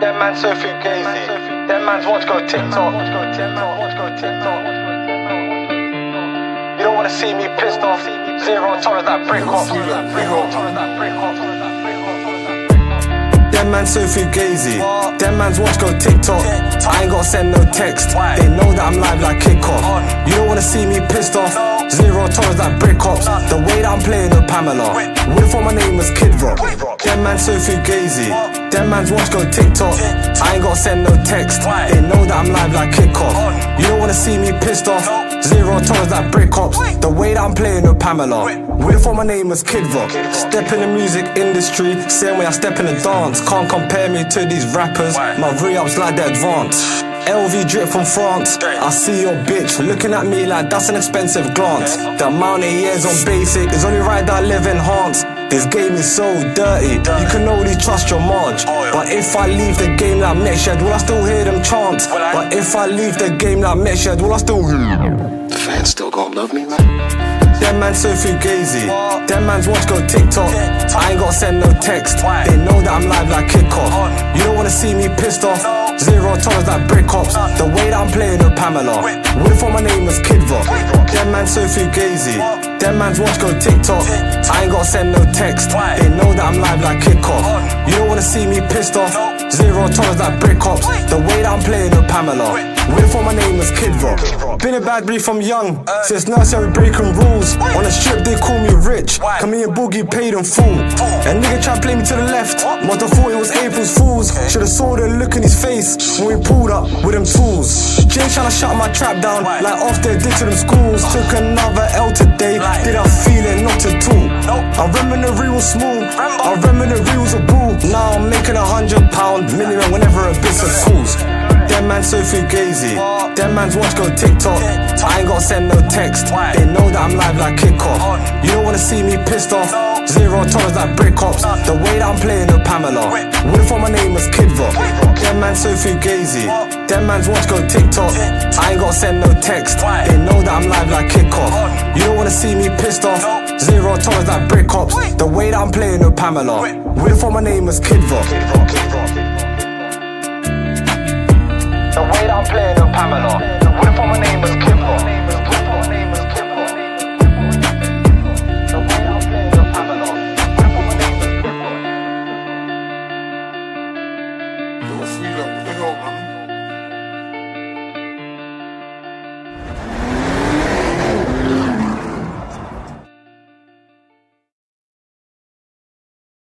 man so fugazi. That mans want to go TikTok. You don't wanna see me pissed off. Zero tolerance that brick off. That man so fugazi. That mans want to go TikTok. I ain't gotta send no text. They know that I'm live like kickoff. You don't wanna see me pissed off. Zero tolerance like brick ops. The way that I'm playing with Pamela. If all my name was Kid Rock? Them man so fugazi. Them mans want to go TikTok. I ain't gotta send no text. They know that I'm live like kickoff. You don't wanna see me pissed off. Zero tolerance like brick ops. The way that I'm playing with Pamela. If all my name was Kid Rock? Step in the music industry, same way I step in the dance. Can't compare me to these rappers. My re-ups like the advance. LV drip from France. I see your bitch looking at me like that's an expensive glance. The amount of years on basic is only right that I live enhanced. This game is so dirty, you can only trust your marge. But if I leave the game like year, will I still hear them chant? But if I leave the game like year, will I still hear The fans still gonna love me, man. them man so fugazi. Them mans want to go TikTok. I ain't gotta send no text. They know that I'm live like kickoff. You don't wanna see me pissed off. Zero tolerance like brick ops. The way that I'm playing with Pamela. If all my name was Kid Rock? Them man so fugazi. Them mans want to go TikTok. I ain't gotta send no text. They know that I'm live like kickoff. You don't wanna see me pissed off. Zero tolerance like brick ops. The way that I'm playing with Pamela. If my name was Kid Rock? Been a bad breed from young, since nursery breaking rules. On the strip they call me rich, come me and Boogie paid in full. A nigga tried to play me to the left, have thought it was April's Fools. Should've saw the look in his face when we pulled up with them tools. Jay tryna shut my trap down, like off they did to them schools. Took another L today, did I feel it not at all? I remember the real small, I remember the reals Mans so fugazi. Them mans want to go TikTok. I ain't gotta send no text. They know that I'm live like kickoff. You don't wanna see me pissed off. Zero tolerance like brick ops. The way that I'm playing with Pamela. What if all my name was Kid Rock? Them mans so fugazi. Them mans want to go TikTok. I ain't gotta send no text. They know that I'm live like kickoff. You don't wanna see me pissed off. Zero tolerance like brick ops. The way that I'm playing with Pamela. What if all my name was I'm playing with Pamela. What if my name was Frida, what the hell, man?